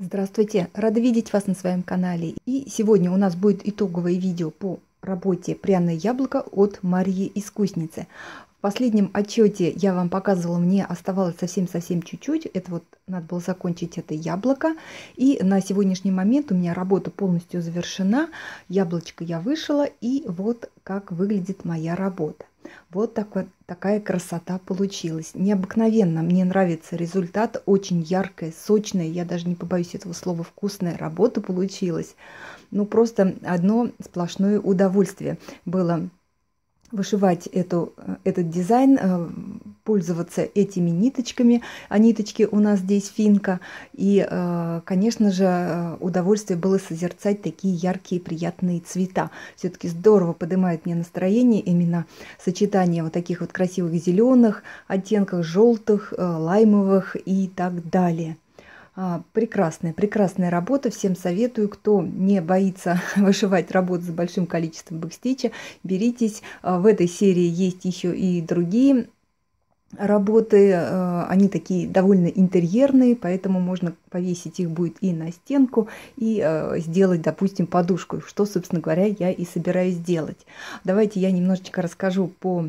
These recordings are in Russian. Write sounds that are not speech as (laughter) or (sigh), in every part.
Здравствуйте! Рада видеть вас на своем канале. И сегодня у нас будет итоговое видео по работе «Пряное яблоко» от Марии Искусницы. В последнем отчете я вам показывала, мне оставалось совсем-совсем чуть-чуть. Это вот надо было закончить это яблоко. И на сегодняшний момент у меня работа полностью завершена. Яблочко я вышила. И вот как выглядит моя работа. Вот такой, такая красота получилась. Необыкновенно. Мне нравится результат. Очень яркая, сочная. Я даже не побоюсь этого слова. Вкусная работа получилась. Ну, просто одно сплошное удовольствие было вышивать эту, этот дизайн, э, пользоваться этими ниточками. А ниточки у нас здесь финка. И, э, конечно же, э, удовольствие было созерцать такие яркие, приятные цвета. Все-таки здорово поднимает мне настроение именно сочетание вот таких вот красивых зеленых оттенков, желтых, лаймовых и так далее. А, прекрасная, прекрасная работа. Всем советую, кто не боится (laughs) вышивать работу с большим количеством бэкстича, беритесь. А, в этой серии есть еще и другие работы. А, они такие довольно интерьерные, поэтому можно повесить их будет и на стенку, и сделать, допустим, подушку, что, собственно говоря, я и собираюсь сделать. Давайте я немножечко расскажу по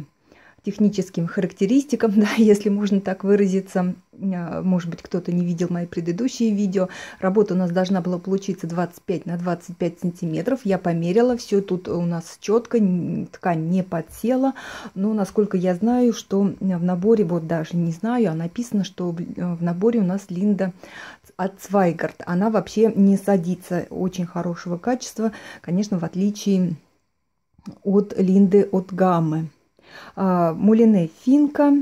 техническим характеристикам, (laughs) да, если можно так выразиться. А, может быть, кто-то не видел мои предыдущие видео. Работа у нас должна была получиться 25 на 25 сантиметров. Я померила, все тут у нас четко, ткань не подсела. Но, насколько я знаю, что в наборе, вот даже не знаю, а написано, что в наборе у нас Линда от Свайгард. Она вообще не садится, очень хорошего качества, конечно, в отличие от Линды от Гаммы. А, Мулине финка,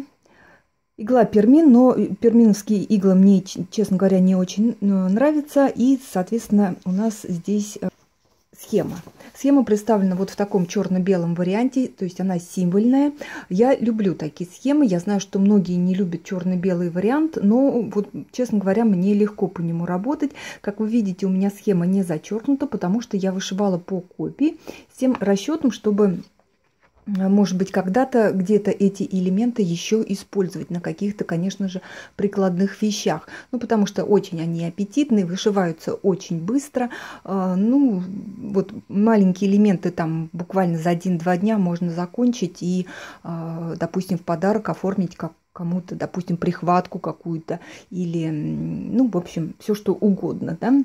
игла пермин, но перминовские иглы мне, честно говоря, не очень э, нравятся. И, соответственно, у нас здесь э, схема. Схема представлена вот в таком черно-белом варианте, то есть она символьная. Я люблю такие схемы, я знаю, что многие не любят черно-белый вариант, но вот, честно говоря, мне легко по нему работать. Как вы видите, у меня схема не зачеркнута, потому что я вышивала по копии с тем расчетом, чтобы может быть, когда-то где-то эти элементы еще использовать на каких-то, конечно же, прикладных вещах. Ну, потому что очень они аппетитные, вышиваются очень быстро. А, ну, вот маленькие элементы там буквально за один-два дня можно закончить и, а, допустим, в подарок оформить как кому-то, допустим, прихватку какую-то или, ну, в общем, все что угодно, да.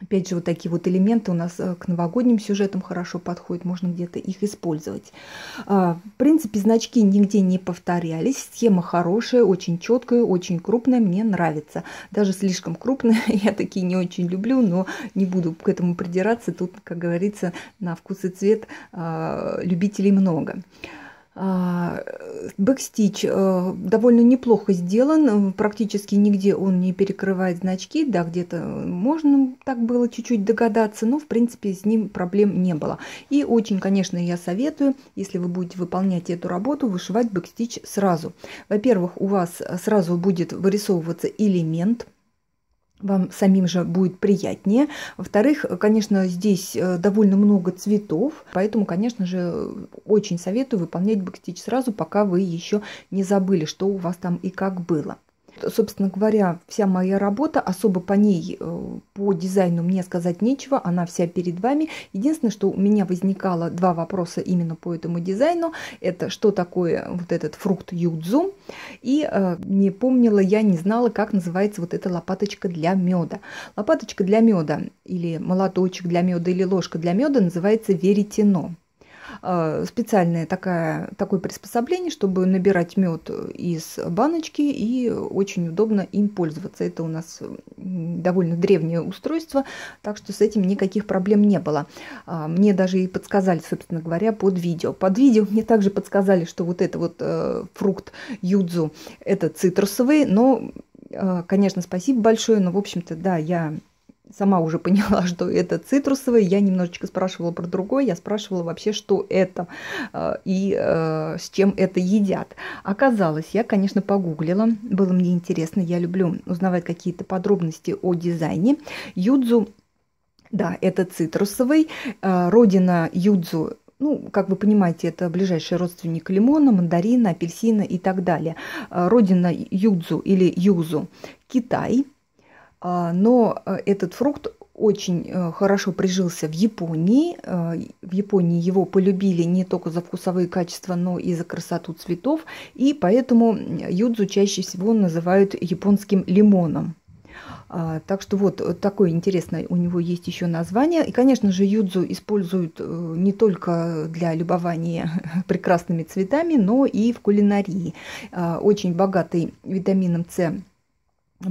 Опять же, вот такие вот элементы у нас э, к новогодним сюжетам хорошо подходят, можно где-то их использовать. А, в принципе, значки нигде не повторялись, схема хорошая, очень четкая, очень крупная, мне нравится. Даже слишком крупная, (laughs) я такие не очень люблю, но не буду к этому придираться, тут, как говорится, на вкус и цвет а, любителей много. А, бэкстич э, довольно неплохо сделан, практически нигде он не перекрывает значки, да, где-то можно так было чуть-чуть догадаться, но в принципе с ним проблем не было. И очень, конечно, я советую, если вы будете выполнять эту работу, вышивать backstitch сразу. Во-первых, у вас сразу будет вырисовываться элемент, вам самим же будет приятнее. Во-вторых, конечно, здесь э, довольно много цветов, поэтому, конечно же, очень советую выполнять backstitch сразу, пока вы еще не забыли, что у вас там и как было собственно говоря, вся моя работа, особо по ней, э, по дизайну мне сказать нечего, она вся перед вами. Единственное, что у меня возникало два вопроса именно по этому дизайну, это что такое вот этот фрукт юдзу, и э, не помнила, я не знала, как называется вот эта лопаточка для меда. Лопаточка для меда или молоточек для меда или ложка для меда называется веретено. Э, специальное такая, такое приспособление, чтобы набирать мед из баночки и очень удобно им пользоваться. Это у нас довольно древнее устройство, так что с этим никаких проблем не было. А, мне даже и подсказали, собственно говоря, под видео. Под видео мне также подсказали, что вот это вот э, фрукт юдзу, это цитрусовый, но э, Конечно, спасибо большое, но, в общем-то, да, я сама уже поняла, (laughs) что это цитрусовый. Я немножечко спрашивала про другое. Я спрашивала вообще, что это э, и э, с чем это едят. Оказалось, я, конечно, погуглила. Было мне интересно. Я люблю узнавать какие-то подробности о дизайне. Юдзу, да, это цитрусовый. Э, родина юдзу ну, как вы понимаете, это ближайший родственник лимона, мандарина, апельсина и так далее. Родина юдзу или юзу – Китай – но э, этот фрукт очень э, хорошо прижился в Японии. Э, в Японии его полюбили не только за вкусовые качества, но и за красоту цветов. И поэтому юдзу чаще всего называют японским лимоном. А, так что вот такое интересное у него есть еще название. И, конечно же, юдзу используют не только для любования (laughs) прекрасными цветами, но и в кулинарии. А, очень богатый витамином С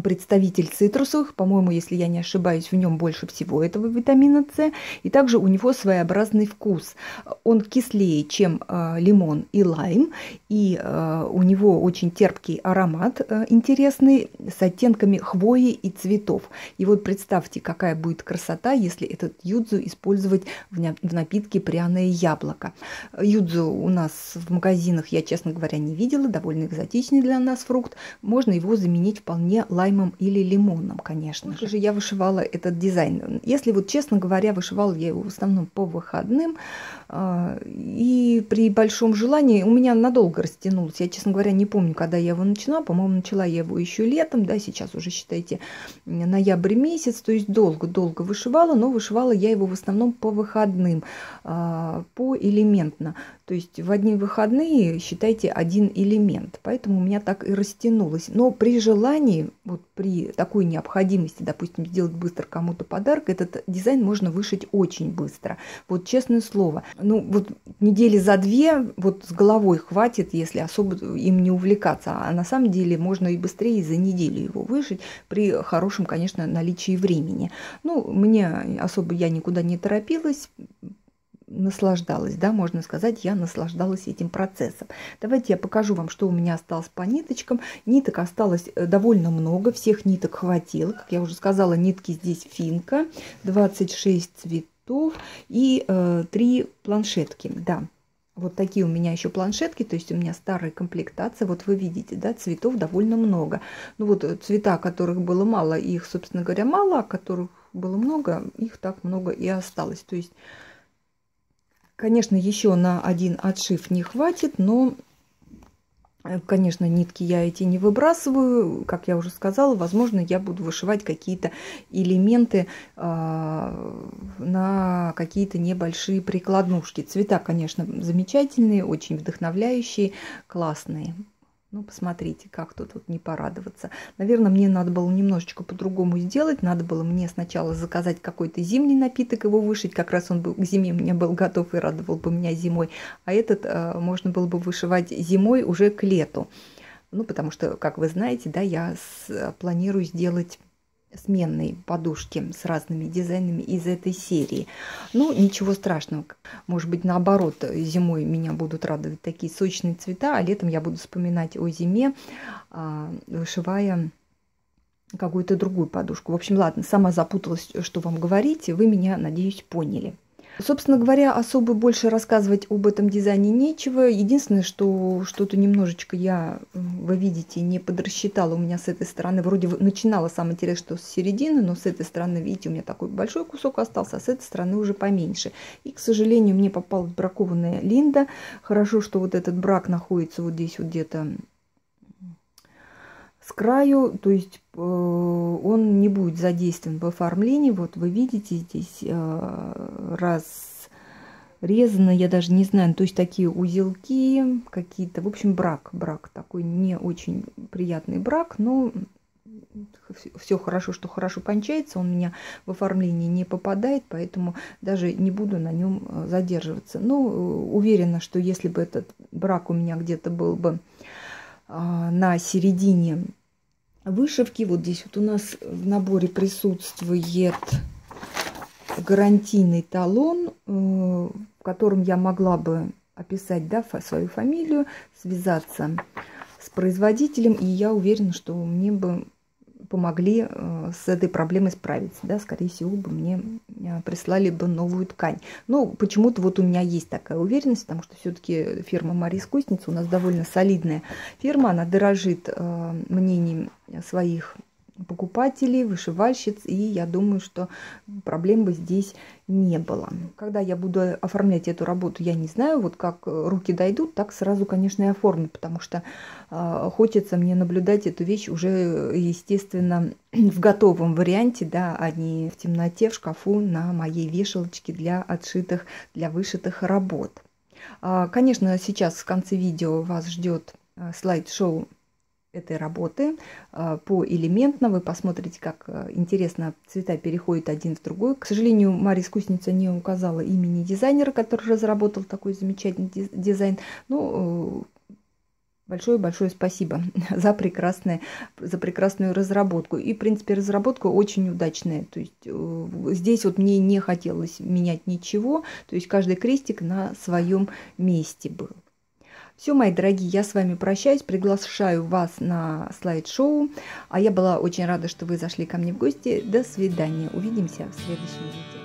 представитель цитрусовых, по-моему, если я не ошибаюсь, в нем больше всего этого витамина С, и также у него своеобразный вкус. Он кислее, чем э, лимон и лайм, и э, у него очень терпкий аромат э, интересный с оттенками хвои и цветов. И вот представьте, какая будет красота, если этот юдзу использовать в, в напитке пряное яблоко. Юдзу у нас в магазинах, я, честно говоря, не видела, довольно экзотичный для нас фрукт. Можно его заменить вполне лаймом или лимоном, конечно же. же я вышивала этот дизайн. Если вот честно говоря, вышивала я его в основном по выходным. А, при большом желании у меня надолго растянулось. Я, честно говоря, не помню, когда я его начала. По-моему, начала я его еще летом, да, сейчас уже, считайте, ноябрь месяц. То есть долго-долго вышивала, но вышивала я его в основном по выходным, а, по элементно. То есть в одни выходные, считайте, один элемент. Поэтому у меня так и растянулось. Но при желании, вот при такой необходимости, допустим, сделать быстро кому-то подарок, этот дизайн можно вышить очень быстро. Вот честное слово. Ну, вот недели за две вот с головой хватит, если особо им не увлекаться. А на самом деле можно и быстрее за неделю его вышить при хорошем, конечно, наличии времени. Ну, мне особо я никуда не торопилась, наслаждалась, да, можно сказать, я наслаждалась этим процессом. Давайте я покажу вам, что у меня осталось по ниточкам. Ниток осталось э, довольно много, всех ниток хватило. Как я уже сказала, нитки здесь финка, 26 цветов и э, 3 планшетки, да. Вот такие у меня еще планшетки, то есть у меня старая комплектация. Вот вы видите, да, цветов довольно много. Ну вот э, цвета, которых было мало, их, собственно говоря, мало, а которых было много, их так много и осталось. То есть Конечно, еще на один отшив не хватит, но, конечно, нитки я эти не выбрасываю. Как я уже сказала, возможно, я буду вышивать какие-то элементы э, на какие-то небольшие прикладнушки. Цвета, конечно, замечательные, очень вдохновляющие, классные. Ну, посмотрите, как тут вот не порадоваться. Наверное, мне надо было немножечко по-другому сделать. Надо было мне сначала заказать какой-то зимний напиток, его вышить. Как раз он был к зиме мне был готов и радовал бы меня зимой. А этот э, можно было бы вышивать зимой уже к лету. Ну, потому что, как вы знаете, да, я с, планирую сделать сменной подушки с разными дизайнами из этой серии. Ну, ничего страшного. Может быть, наоборот, зимой меня будут радовать такие сочные цвета, а летом я буду вспоминать о зиме, а, вышивая какую-то другую подушку. В общем, ладно, сама запуталась, что вам говорить. Вы меня, надеюсь, поняли. Собственно говоря, особо больше рассказывать об этом дизайне нечего. Единственное, что что-то немножечко я, вы видите, не подрасчитала у меня с этой стороны. Вроде начинала самое интересное, что с середины, но с этой стороны, видите, у меня такой большой кусок остался, а с этой стороны уже поменьше. И, к сожалению, мне попалась бракованная линда. Хорошо, что вот этот брак находится вот здесь вот где-то с краю, то есть он не будет задействован в оформлении. Вот вы видите здесь э, разрезано, я даже не знаю, то есть такие узелки какие-то. В общем, брак, брак такой не очень приятный брак, но все хорошо, что хорошо кончается, он у меня в оформлении не попадает, поэтому даже не буду на нем э, задерживаться. Но уверена, что если бы этот брак у меня где-то был бы на середине вышивки. Вот здесь вот у нас в наборе присутствует гарантийный талон, э, в котором я могла бы описать да, свою фамилию, связаться с производителем, и я уверена, что мне бы помогли э, с этой проблемой справиться. Да, скорее всего, бы мне э, прислали бы новую ткань. Но почему-то вот у меня есть такая уверенность, потому что все-таки фирма Мария Искусница у нас довольно солидная фирма, она дорожит мнением своих покупателей, вышивальщиц, и я думаю, что проблем бы здесь не было. Когда я буду оформлять эту работу, я не знаю, вот как руки дойдут, так сразу, конечно, и оформлю, потому что э, хочется мне наблюдать эту вещь уже, естественно, (clears throat) в готовом варианте, да, а не в темноте, в шкафу на моей вешалочке для отшитых, для вышитых работ. А, конечно, сейчас в конце видео вас ждет слайд-шоу этой работы а, по элементно. Вы посмотрите, как интересно цвета переходят один в другой. К сожалению, Мария Искусница не указала имени дизайнера, который разработал такой замечательный дизайн. Ну, Большое-большое спасибо (laughs) за, прекрасное, за прекрасную разработку. И, в принципе, разработка очень удачная. То есть э, здесь вот мне не хотелось менять ничего. То есть каждый крестик на своем месте был. Все, мои дорогие, я с вами прощаюсь, приглашаю вас на слайд-шоу. А я была очень рада, что вы зашли ко мне в гости. До свидания. Увидимся в следующем видео.